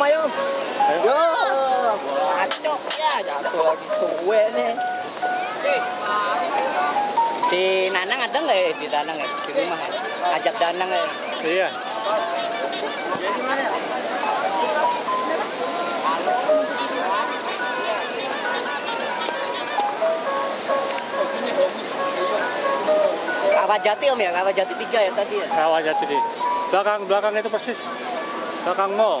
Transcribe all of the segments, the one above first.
Ya jatuh lagi suwe nih. Si Nanang ada nggak ya di Danang ya di rumah ya? Ajak Danang ya. Iya. Kawat Jati om ya, Kawat Jati tiga ya tadi ya. Rawa jati di belakang belakang itu persis belakang mall.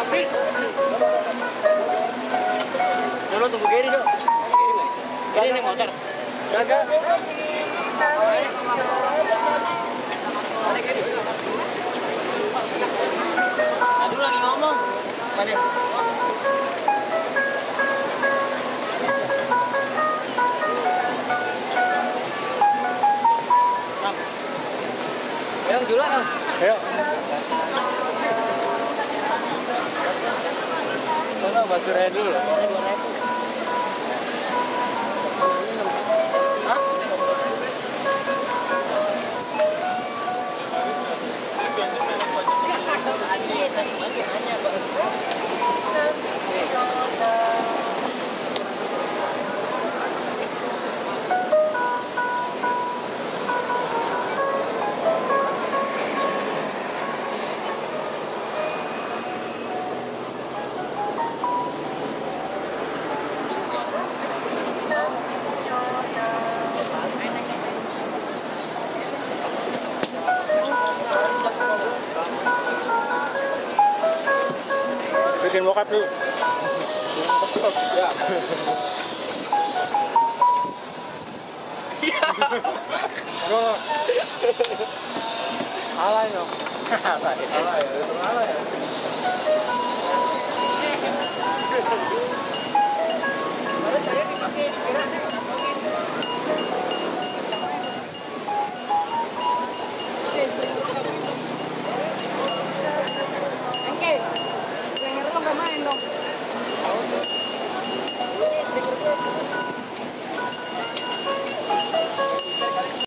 pelapis. Dulu tunggu gini dong. Ini nih motor. Jaga. Aduh lagi ngomong. Mana? Yang dulu Om. Ayo. Mana batu dulu. bikin mokat lu ya alay dong alay alay Alay.